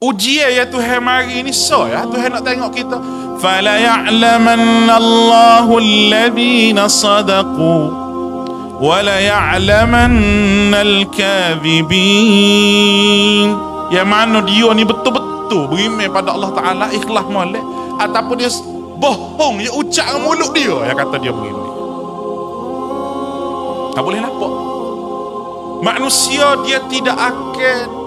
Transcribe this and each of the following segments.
ujian ya Tuhan mari ni so ya Tuhan nak tengok kita. Fala ya'lamanna Allahu alladhina sadaqu wala ya'lamanna al-kadhibin yang mana dia ni betul-betul berimeh pada Allah Taala ikhlas molek ataupun dia bohong dia ucap mulut dia yang kata dia begini tak boleh nampak. Manusia dia tidak akan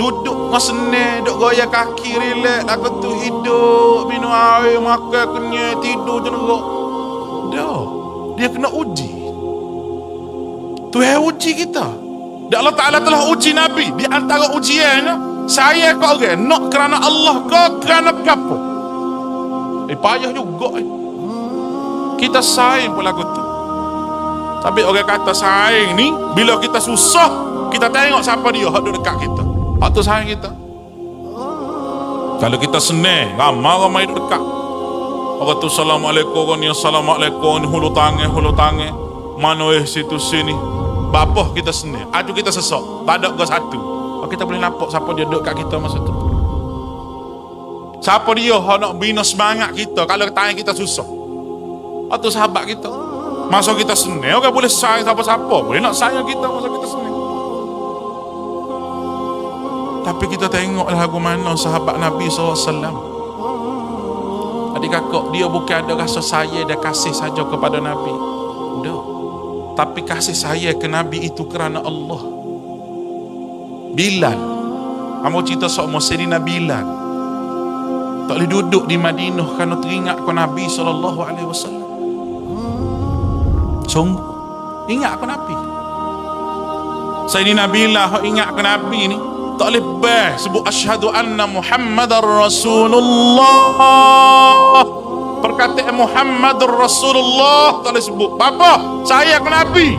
Duduk dengan senang Duduk goyang kaki relax. Lagu tu hidup. Minum air Makan kenyai Tidur je nerok Dah Dia kena uji. Tuhan uji kita. Dan Allah Ta'ala telah uji Nabi. Di antara ujiannya Saya kau orang Nak kerana Allah ke Kerana apa Eh payah juga eh. Kita sayang pun lagu tu. Tapi orang kata sayang ni Bila kita susah Kita tengok siapa dia Yang dekat kita Waktu sayang kita. Kalau kita senang, ramai-ramai duduk dekat. Orang tu Assalamualaikum, ni Assalamualaikum, hulu tangan, hulu tangan. Mana eh situ sini. Bapa kita senang. Adu kita sesak. Badak ke satu. Oh, kita boleh nampak siapa dia duduk kat kita masa tu. Siapa dia yang nak bina semangat kita kalau tangan kita susah. Waktu sahabat kita. Masa kita senang, orang boleh sayang siapa-siapa. Boleh nak sayang kita masa kita senang. Tapi kita tengok lagu mana sahabat Nabi SAW. Adik kakak, dia bukan ada rasa saya dan kasih saja kepada Nabi. Dah. Tapi kasih saya ke Nabi itu kerana Allah. Bilal. Kamu cerita soal Sayyidina Bilal. Tak boleh duduk di Madinah kerana teringat ke Nabi SAW. Sungguh. Ingat ke Nabi. Sayyidina Bilal ingat ke Nabi ni tak boleh bah sebut asyhadu anna Muhammadar Rasulullah. Perkataan Muhammadur Rasulullah tak boleh sebut. Bapa, saya ke Nabi.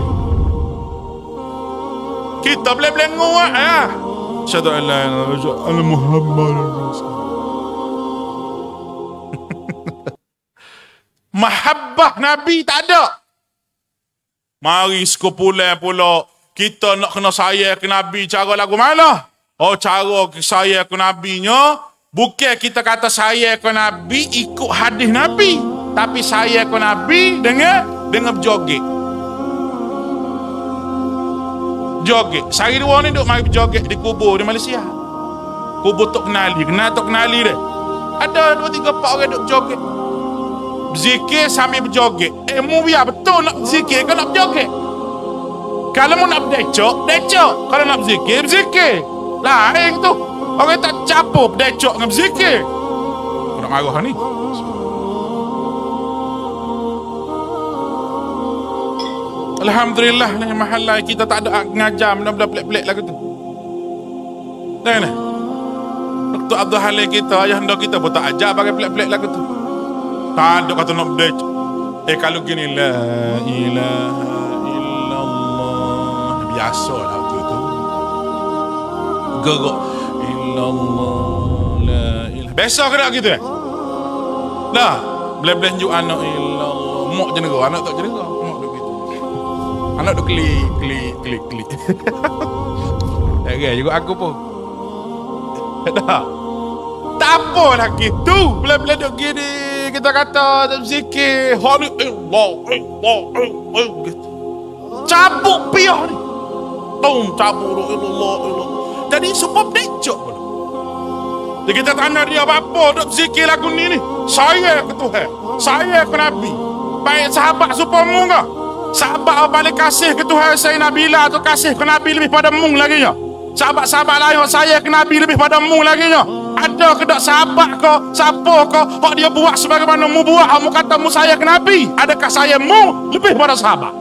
Kita boleh boleh nguat ya. Asyhadu an la ilaha illallah Muhammadur Rasulullah. Mahabbah Nabi tak ada. Mari sekupulan pula kita nak kena saya ke Nabi cara lagu mana? Oh cara saya ke Nabi-nya Bukan kita kata saya ke Nabi ikut hadis Nabi. Tapi saya ke Nabi dengan dengan berjoget. Joget. Sehari dua ni duduk mari berjoget di kubur di Malaysia. Kubur tak kenali. Kenal tak kenali dia? Ada dua tiga empat orang duduk berjoget. Berzikir sambil berjoget. Eh mu biar betul nak berzikir ke nak berjoget? Kalau mu nak berdecok Decok. Kalau nak berzikir Berzikir lain tu. Orang tak capur pedecok dengan berzikir. Kau nak marah ni? Alhamdulillah ni mahal kita tak ada ngajar benda-benda pelik-pelik lagu tu. Dah ni. Dr. Abdul Halim kita, ayah anda kita pun tak ajar pakai pelik-pelik lagu tu. Tak ada kata nak bedecok. Eh kalau gini la ilaha illallah biasa gerak. Illallah la ilah. Biasa ke tak kita dah. Boleh-boleh tunjuk anak illallah. Mak je negara anak tak je negara mak duk gitu. Anak duk klik klik klik klik tak kira juga aku pun. Dah. Tak apa lah gitu. Boleh-boleh duk gini kita kata tak zikir. Hari illallah illallah illallah cabuk piah ni. Tum cabuk illallah illallah jadi sebab decok pun. Jadi kita tanya dia apa duk zikir lagu ni ni. Saya ke Tuhan. Saya ke Nabi. Baik sahabat supaya mu ke? Sahabat apa balik kasih ke Tuhan saya Nabi lah atau kasih ke Nabi lebih pada mu lagi nya? Sahabat-sahabat lain saya ke Nabi lebih pada mu lagi nya? Ada ke tak sahabat ke? Siapa ke? Hak dia buat sebagaimana mu buat. Mu kata mu saya ke Nabi. Adakah saya mu lebih pada sahabat?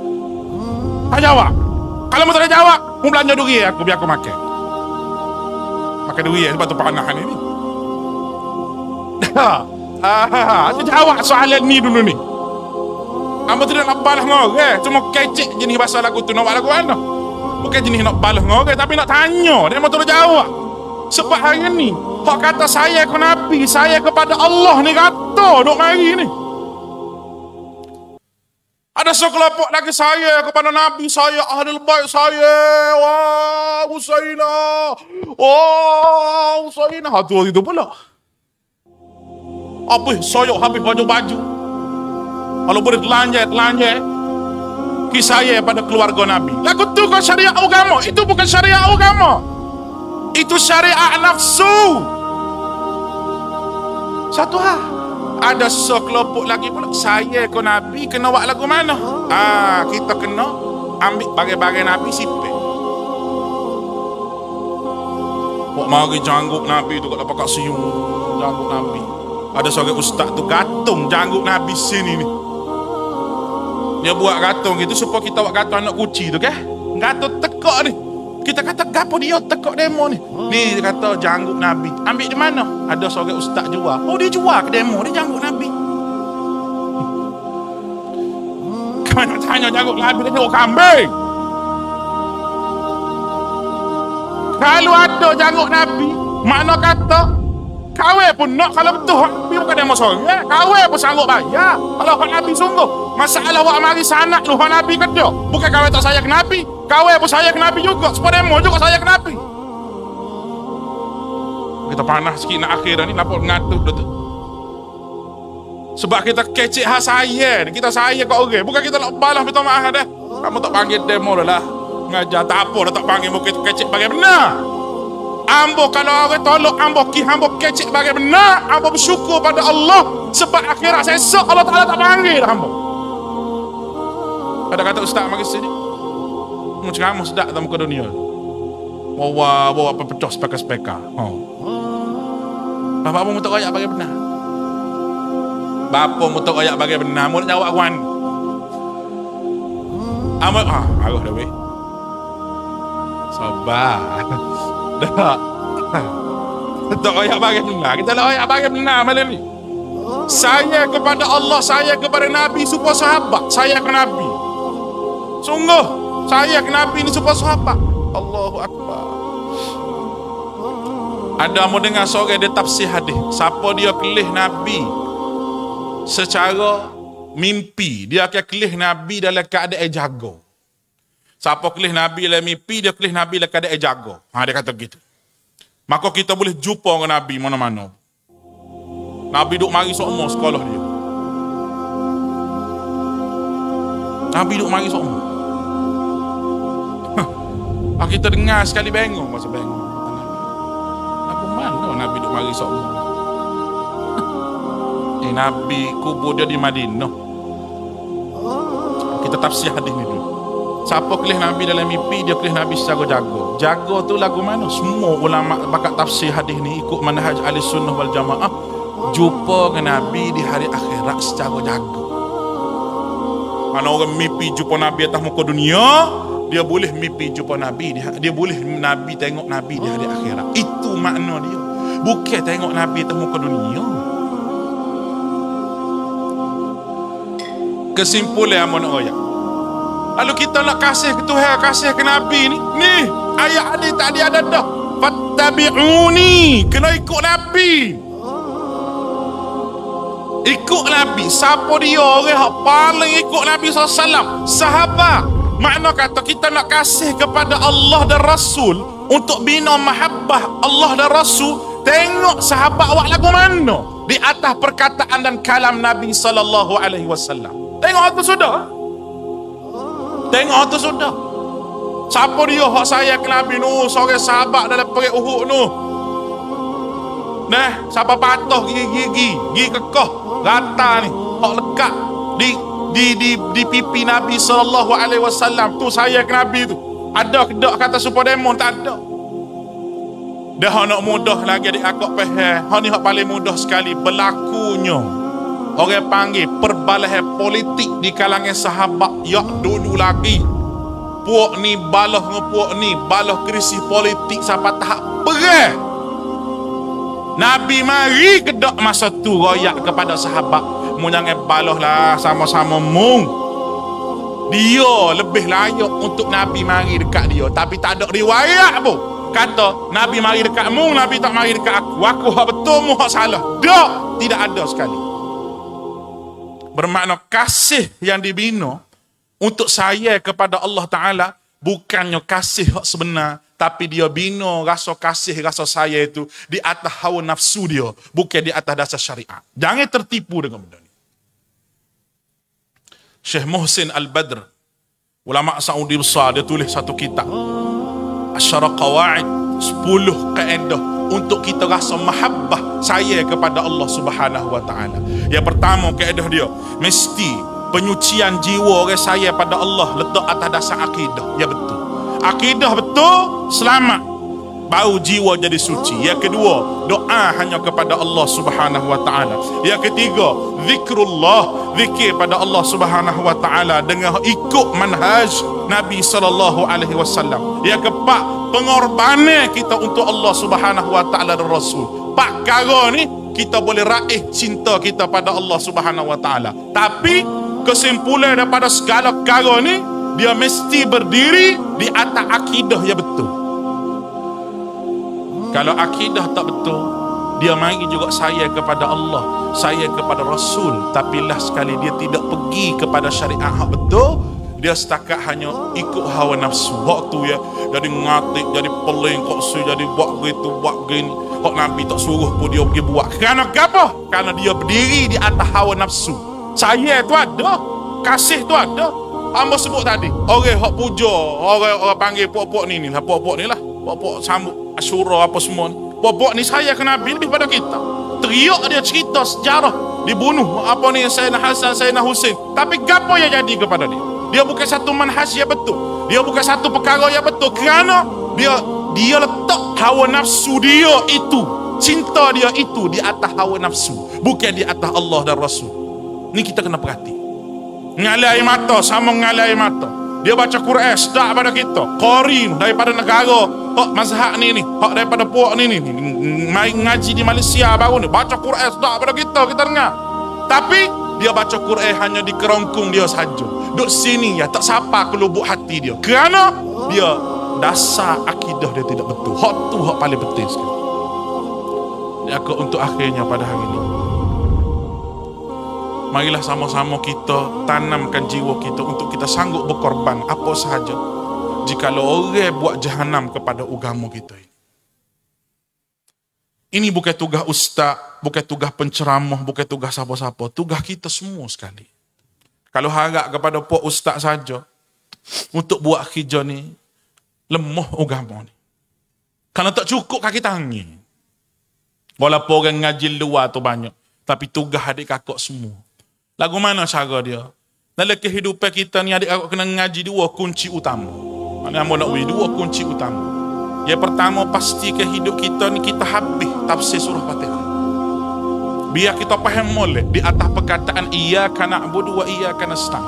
Tak jawab. Kalau mu tak jawab, mu belanja duri aku biar aku makan pakai duit sebab tu panahan ini. Ah, jawab soalan ni dulu ni. Amba tidak nak balas ngorang, eh? cuma kecek jenis bahasa lagu tu nak buat lagu mana? Bukan jenis nak balas ngorang tapi nak tanya, dia mau terus jawab. Sebab hari ni, hak kata saya ke Nabi, saya kepada Allah ni kata duk mari ni. Ada sekelompok lagi saya kepada Nabi saya, ahli baik saya. Wah, Husaina. Wah, Husaina. Ha, tu itu pula. Apa saya habis baju-baju. Kalau boleh telanjang. Kisah saya pada keluarga Nabi. Lagu tu kan syariat agama. Itu bukan syariat agama. Itu syariat nafsu. Satu hal. Ada sekelompok lagi pula. Saya ke Nabi kena buat lagu mana? Ah, kita kena ambil bagai-bagai Nabi sipit. Buat mari janggut Nabi tu kalau pakai siung janggut Nabi. Ada seorang ustaz tu gantung janggut Nabi sini ni. Dia buat gantung gitu supaya kita buat gantung anak kuci tu ke? Gantung tekak ni. Kita kata gapo dia tekak demo ni. Ni dia kata janggut Nabi. Ambil di mana? Ada seorang ustaz jual. Oh dia jual ke demo dia janggut Nabi. Kau nak tanya janggut Nabi dia kambing. Kalau ada janggut Nabi, mana kata Kawe pun nak kalau betul Nabi bukan demo sorang. Ya, kawe pun sanggup bayar. Kalau Nabi sungguh. Masalah wak mari sanak lu hak Nabi kerja. Bukan kawe tak saya ke Nabi. Kawe pun saya ke Nabi juga. Sebab demo juga saya ke Nabi. Kita panas sikit nak akhir ni. Nampak ngatuk dah tu. Sebab kita kecek hak saya. Kita saya kat orang. Bukan kita nak balas minta maaf dah. Kamu tak panggil demo dah lah. Ngajar tak apa dah tak panggil muka kecek bagai benar. Ambo kalau orang tolong ambo ki ambo kecek bagi benar, ambo bersyukur pada Allah sebab akhirat saya esok Allah Taala tak panggil dah ambo. Ada kata ustaz mari sini. Mu kamu sedak dalam muka dunia. Bawa bawa apa pecah speka-speka. Ha. Bapak mu tak royak bagi benar. Bapa mu tak royak bagi benar, mu nak jawab wan. Amat ah, arah dah weh. Sabar. Tak. Tak ayat bagi benar. Kita nak ayat bagi benar malam ni. Saya kepada Allah, saya kepada Nabi supaya sahabat. Saya ke Nabi. Sungguh, saya ke Nabi ni supaya sahabat. Allahu Akbar. Ada mau dengar seorang dia tafsir hadis. Siapa dia kelih Nabi secara mimpi. Dia akan kelih Nabi dalam keadaan jaga. Siapa kelih Nabi dalam mimpi, dia kelih Nabi dalam keadaan jaga. Ha, dia kata begitu. Maka kita boleh jumpa dengan Nabi mana-mana. Nabi duduk mari seumur sekolah dia. Nabi duduk mari seumur. Ha, kita dengar sekali bengong masa bengong. Aku mana Nabi duduk mari seumur. eh, Nabi kubur dia di Madinah. Kita tafsir hadis ni dulu. Siapa kelih Nabi dalam mimpi, dia kelih Nabi secara jaga. Jaga tu lagu mana? Semua ulama bakat tafsir hadis ni ikut manhaj ahli sunnah wal jamaah. Jumpa dengan Nabi di hari akhirat secara jaga. Mana orang mimpi jumpa Nabi atas muka dunia, dia boleh mimpi jumpa Nabi. Dia, dia boleh Nabi tengok Nabi di hari akhirat. Itu makna dia. Bukan tengok Nabi atas muka dunia. Kesimpulan yang mana ayat? Lalu kita nak kasih ke Tuhan, kasih ke Nabi ni. Ni, ayat ni tadi ada dah. Fattabi'uni. Kena ikut Nabi. Ikut Nabi. Siapa dia orang yang paling ikut Nabi SAW? Sahabat. Makna kata kita nak kasih kepada Allah dan Rasul untuk bina mahabbah Allah dan Rasul. Tengok sahabat awak lagu mana? Di atas perkataan dan kalam Nabi sallallahu alaihi wasallam. Tengok itu sudah. Tengok tu sudah. Siapa dia hak saya ke Nabi nu, seorang sahabat dalam perang Uhud nu. Nah, siapa patuh gigi-gigi, gigi kekeh, rata ni, hak lekat di di di di pipi Nabi sallallahu alaihi wasallam tu saya ke Nabi tu. Ada ke tak kata supaya demon tak ada. Dah nak mudah lagi adik akak faham. Hak ni hak paling mudah sekali berlakunya orang panggil perbalahan politik di kalangan sahabat ya dulu lagi puak ni balah dengan puak ni balah krisis politik sampai tahap perang Nabi mari kedak masa tu royak kepada sahabat. Mu jangan balah lah sama-sama mung. Dia lebih layak untuk Nabi mari dekat dia. Tapi tak ada riwayat pun. Kata Nabi mari dekat mu Nabi tak mari dekat aku. Aku hak betul mu hak salah. Tak tidak ada sekali. Bermakna kasih yang dibina untuk saya kepada Allah Ta'ala, bukannya kasih hak sebenar, tapi dia bina rasa kasih, rasa saya itu di atas hawa nafsu dia, bukan di atas dasar syariat. Jangan tertipu dengan benda ni. Syekh Muhsin Al-Badr, ulama Saudi besar, dia tulis satu kitab. Asyara Qawaid, 10 kaedah untuk kita rasa mahabbah saya kepada Allah Subhanahu wa taala. Yang pertama kaedah dia, mesti penyucian jiwa orang saya pada Allah letak atas dasar akidah. Ya betul. Akidah betul, selamat. Baru jiwa jadi suci. Yang kedua, doa hanya kepada Allah Subhanahu wa taala. Yang ketiga, zikrullah, zikir pada Allah Subhanahu wa taala dengan ikut manhaj Nabi sallallahu alaihi wasallam. Yang keempat, pengorbanan kita untuk Allah Subhanahu wa taala dan Rasul. Pak kara ni kita boleh raih cinta kita pada Allah Subhanahu wa taala. Tapi kesimpulan daripada segala perkara ni dia mesti berdiri di atas akidah yang betul. Kalau akidah tak betul, dia mari juga saya kepada Allah, saya kepada Rasul, tapi lah sekali dia tidak pergi kepada syariat hak betul, dia setakat hanya ikut hawa nafsu. Waktu ya, jadi ngatik, jadi peling, kok su, jadi buat begitu, buat begini. Kok Nabi tak suruh pun dia pergi buat. Kerana apa? Kerana dia berdiri di atas hawa nafsu. Saya tu ada, kasih tu ada. Amba sebut tadi, orang hak puja, orang orang panggil puak-puak ni ni lah, puak-puak ni lah. Puak-puak sambut Asyura apa semua. Bobok ni saya kena Nabi lebih pada kita. Teriak dia cerita sejarah. Dibunuh apa ni Sayyidina Hasan, Sayyidina Husin. Tapi apa yang jadi kepada dia? Dia bukan satu manhaj yang betul. Dia bukan satu perkara yang betul. Kerana dia dia letak hawa nafsu dia itu. Cinta dia itu di atas hawa nafsu. Bukan di atas Allah dan Rasul. Ni kita kena perhati. Ngalai mata sama ngalai mata. Dia baca Quran sedap pada kita. Qori daripada negara hak mazhab ni ni, hak daripada puak ni ni. Mai ngaji di Malaysia baru ni baca Quran sedap pada kita, kita dengar. Tapi dia baca Quran hanya di kerongkung dia saja. Duduk sini ya tak sapa ke lubuk hati dia. Kerana dia dasar akidah dia tidak betul. Hak tu hak paling penting sekali. Dia untuk akhirnya pada hari ini marilah sama-sama kita tanamkan jiwa kita untuk kita sanggup berkorban apa sahaja jika orang buat jahanam kepada agama kita ini. Ini bukan tugas ustaz, bukan tugas penceramah, bukan tugas siapa-siapa. Tugas kita semua sekali. Kalau harap kepada puak ustaz saja untuk buat kerja ni, lemah agama ni. Kerana tak cukup kaki tangi. Walaupun orang ngaji luar tu banyak. Tapi tugas adik kakak semua. Lagu mana cara dia? Dalam kehidupan kita ni adik aku kena ngaji dua kunci utama. Mana yang nak beri dua kunci utama. Yang pertama pastikan hidup kita ni kita habis tafsir surah Fatihah. Biar kita faham molek di atas perkataan iya kana abudu wa iya kana stam.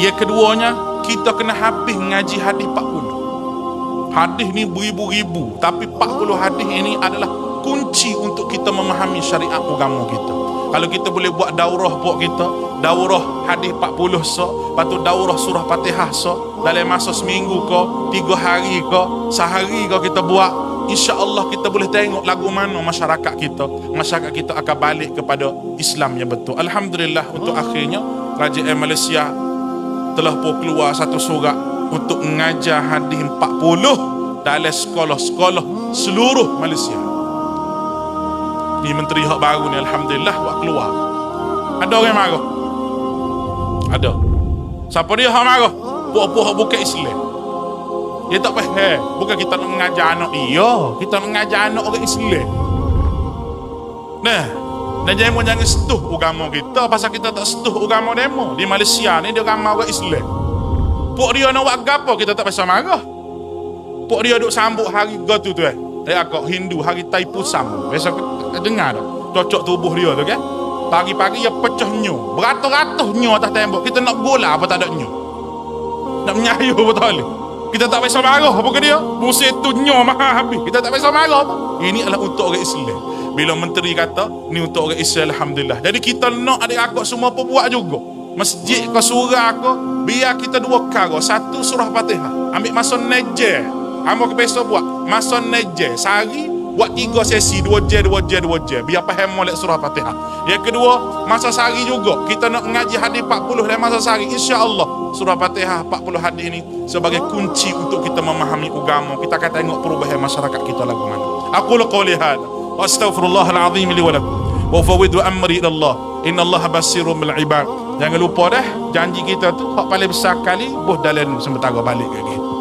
Yang keduanya kita kena habis ngaji hadis 40. Hadis ni beribu-ribu tapi 40 hadis ini adalah kunci untuk kita memahami syariat agama kita. Kalau kita boleh buat daurah buat kita, daurah hadis 40 so, lepas tu daurah surah Fatihah so, dalam masa seminggu ke, tiga hari ke, sehari ke kita buat, insya Allah kita boleh tengok lagu mana masyarakat kita, masyarakat kita akan balik kepada Islam yang betul. Alhamdulillah untuk akhirnya Kerajaan Malaysia telah pun keluar satu surat untuk mengajar hadis 40 dalam sekolah-sekolah seluruh Malaysia di menteri hak baru ni alhamdulillah buat keluar. Ada orang marah? Ada. Siapa dia hak marah? Puak-puak hak bukan Islam. Dia tak faham bukan kita nak mengajar anak. Iya kita nak mengajar anak orang Islam. Nah dan jangan pun jangan setuh agama kita pasal kita tak setuh agama demo di Malaysia ni dia ramai orang Islam. Puak dia nak buat apa kita tak pasal marah. Puak dia duk sambut hari gotu tu eh Eh aku Hindu hari Taipusam. Biasa dengar tu. Cocok tubuh dia tu kan. Pagi-pagi dia pecah nyu. Beratus-ratus nyu atas tembok. Kita nak bola apa tak ada nyu. Nak menyayu apa tak boleh. Kita tak biasa marah apa ke dia. Musim tu nyu mahal habis. Kita tak biasa marah. Ini adalah untuk orang Islam. Bila menteri kata, ni untuk orang Islam Alhamdulillah. Jadi kita nak adik akak semua pun buat juga. Masjid ke surah ke, biar kita dua kara. Satu surah Fatihah. Ambil masa nejer. Amo ke besok buat masa neje sehari Buat tiga sesi, dua jam, dua jam, dua jam. Biar faham molek surah Fatihah. Yang kedua, masa sehari juga. Kita nak mengaji hadis 40 dalam masa sehari. InsyaAllah surah Fatihah 40 hadis ini sebagai kunci untuk kita memahami agama. Kita akan tengok perubahan masyarakat kita lagu mana. Aku qawli hadha. Wa astaghfirullahalazim li wa fawwidu amri ila Allah. Inna Allah basirun bil ibad. Jangan lupa dah janji kita tu hak paling besar kali buh dalam sementara balik lagi.